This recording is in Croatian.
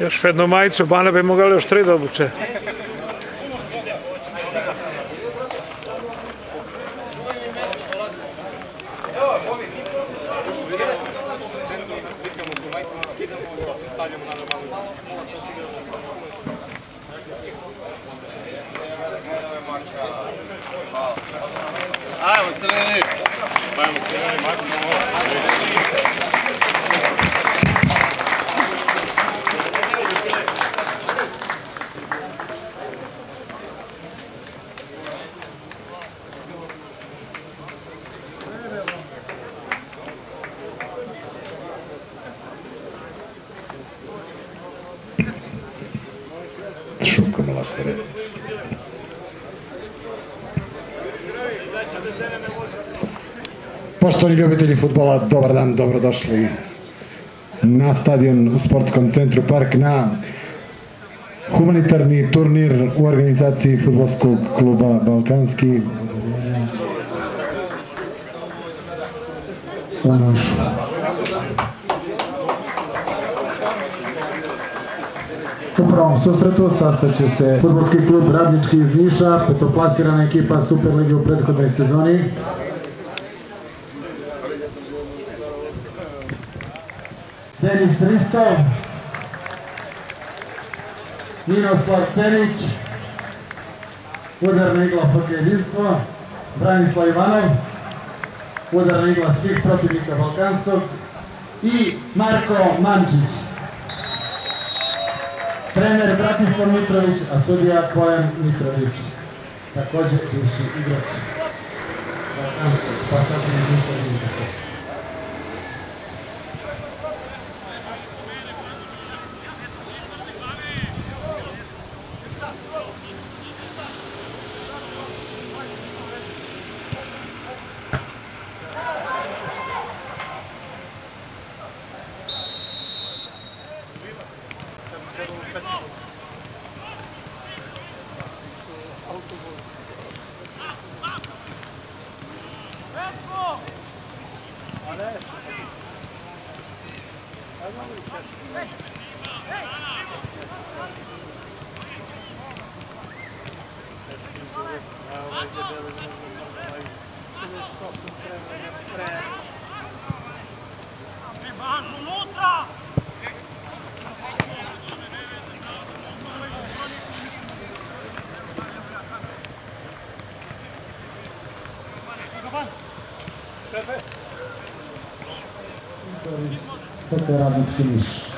Još jednu majicu, Bane bi mogao još tri dobuće. obuče. stavljamo na. Ajmo crveni! Ajmo crveni, maknemo. Šukamo lako Poštovani ljubitelji futbola, dobar dan, dobrodošli na stadion u sportskom centru Park na humanitarni turnir u organizaciji futbolskog kluba Balkanski. U nas U prvom susretu sastaće se futbolski klub Radnički iz Niša, petoplasirana ekipa Superlige u prethodnoj sezoni. Denis Ristov, Ninoslav Cenić, udarna igla jedinstvo, Branislav Ivanov, udarna igla svih protivnika Balkanskog i Marko Mančić. Trener Bratislav Mitrović, a sudija Bojan Mitrović. Također bivši igrač. Balkanskog, pa sad je bivša igrač. declarado feliz.